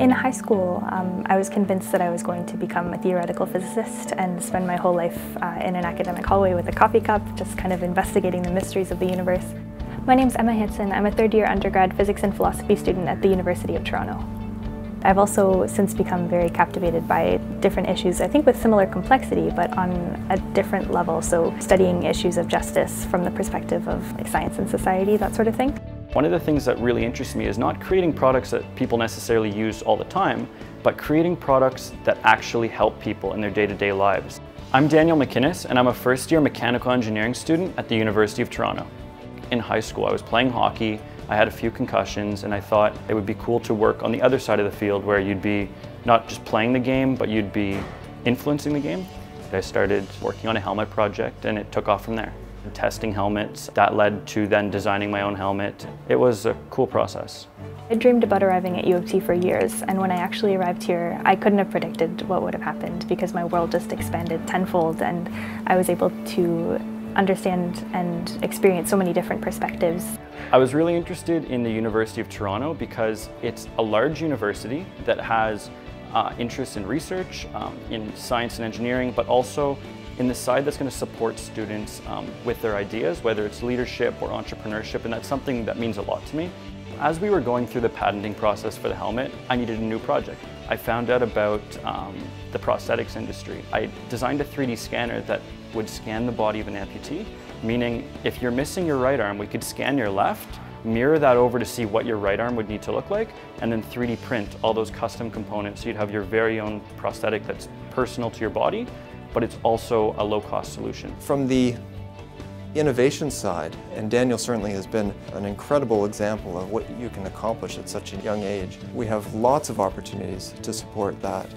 In high school, um, I was convinced that I was going to become a theoretical physicist and spend my whole life uh, in an academic hallway with a coffee cup, just kind of investigating the mysteries of the universe. My name's Emma Hansen. I'm a third year undergrad physics and philosophy student at the University of Toronto. I've also since become very captivated by different issues, I think with similar complexity, but on a different level. So studying issues of justice from the perspective of science and society, that sort of thing. One of the things that really interests me is not creating products that people necessarily use all the time, but creating products that actually help people in their day-to-day -day lives. I'm Daniel McInnes and I'm a first year mechanical engineering student at the University of Toronto. In high school I was playing hockey, I had a few concussions and I thought it would be cool to work on the other side of the field where you'd be not just playing the game, but you'd be influencing the game. I started working on a helmet project and it took off from there testing helmets. That led to then designing my own helmet. It was a cool process. I dreamed about arriving at U of T for years, and when I actually arrived here, I couldn't have predicted what would have happened because my world just expanded tenfold and I was able to understand and experience so many different perspectives. I was really interested in the University of Toronto because it's a large university that has uh, interest in research, um, in science and engineering, but also in the side that's going to support students um, with their ideas, whether it's leadership or entrepreneurship, and that's something that means a lot to me. As we were going through the patenting process for the helmet, I needed a new project. I found out about um, the prosthetics industry. I designed a 3D scanner that would scan the body of an amputee, meaning if you're missing your right arm, we could scan your left, mirror that over to see what your right arm would need to look like, and then 3D print all those custom components so you'd have your very own prosthetic that's personal to your body but it's also a low-cost solution. From the innovation side, and Daniel certainly has been an incredible example of what you can accomplish at such a young age. We have lots of opportunities to support that.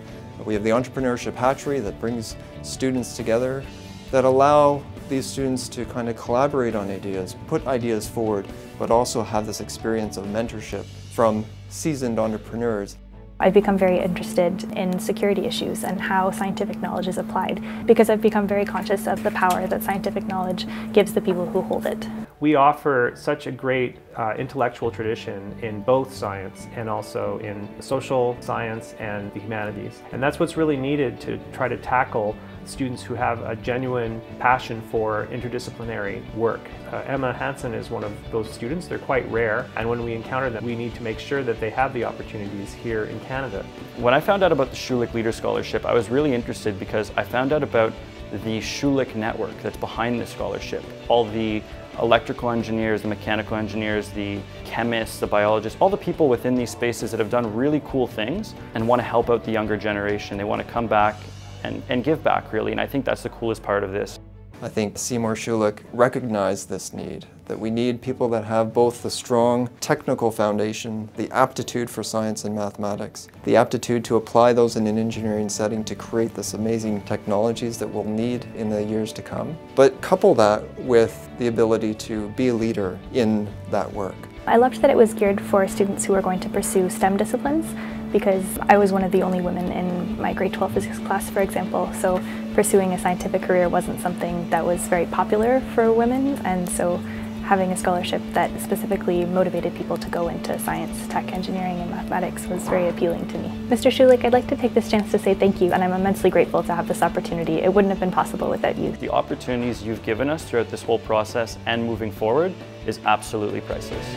We have the Entrepreneurship Hatchery that brings students together that allow these students to kind of collaborate on ideas, put ideas forward, but also have this experience of mentorship from seasoned entrepreneurs. I've become very interested in security issues and how scientific knowledge is applied because I've become very conscious of the power that scientific knowledge gives the people who hold it. We offer such a great uh, intellectual tradition in both science and also in social science and the humanities. And that's what's really needed to try to tackle students who have a genuine passion for interdisciplinary work. Uh, Emma Hansen is one of those students. They're quite rare, and when we encounter them, we need to make sure that they have the opportunities here in Canada. When I found out about the Schulich Leader Scholarship, I was really interested because I found out about the Schulich network that's behind the scholarship. All the electrical engineers, the mechanical engineers, the chemists, the biologists, all the people within these spaces that have done really cool things and want to help out the younger generation. They want to come back and, and give back really, and I think that's the coolest part of this. I think Seymour Schulich recognized this need, that we need people that have both the strong technical foundation, the aptitude for science and mathematics, the aptitude to apply those in an engineering setting to create this amazing technologies that we'll need in the years to come, but couple that with the ability to be a leader in that work. I loved that it was geared for students who are going to pursue STEM disciplines because I was one of the only women in my grade 12 physics class, for example, so pursuing a scientific career wasn't something that was very popular for women, and so having a scholarship that specifically motivated people to go into science, tech, engineering, and mathematics was very appealing to me. Mr. Schulich, I'd like to take this chance to say thank you, and I'm immensely grateful to have this opportunity. It wouldn't have been possible without you. The opportunities you've given us throughout this whole process and moving forward is absolutely priceless.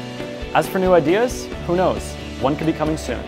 As for new ideas, who knows? One could be coming soon.